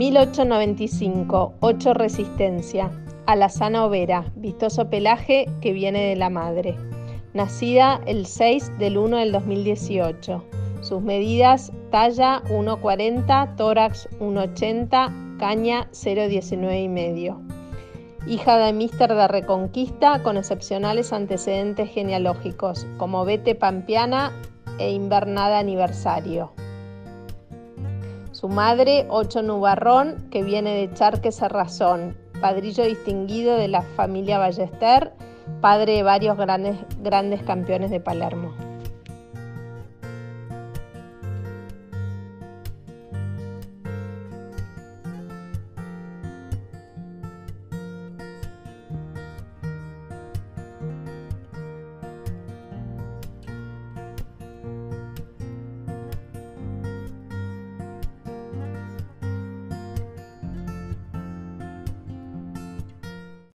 1895, 8 Resistencia. Alazana Overa, vistoso pelaje que viene de la madre. Nacida el 6 del 1 del 2018. Sus medidas, talla 1,40, tórax 1,80, caña 0,19 y medio. Hija de Mister de Reconquista con excepcionales antecedentes genealógicos, como Vete Pampiana e Invernada Aniversario. Su madre, Ocho Nubarrón, que viene de Charque Serrazón, padrillo distinguido de la familia Ballester, padre de varios grandes, grandes campeones de Palermo.